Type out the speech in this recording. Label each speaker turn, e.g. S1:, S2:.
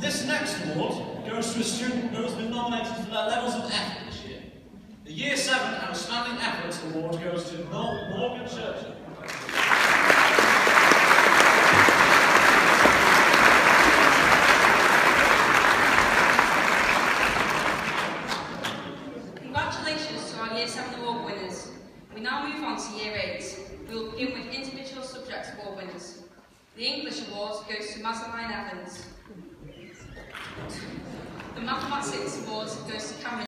S1: This next award goes to a student who has been nominated for their levels of effort this year. The Year 7 Outstanding Efforts Award goes to Morgan Churchill.
S2: Congratulations to our Year 7 award winners. We now move on to Year 8. We will begin with individual subject award winners. The English award goes to Madeline Evans. mathematics was goes to Cameron.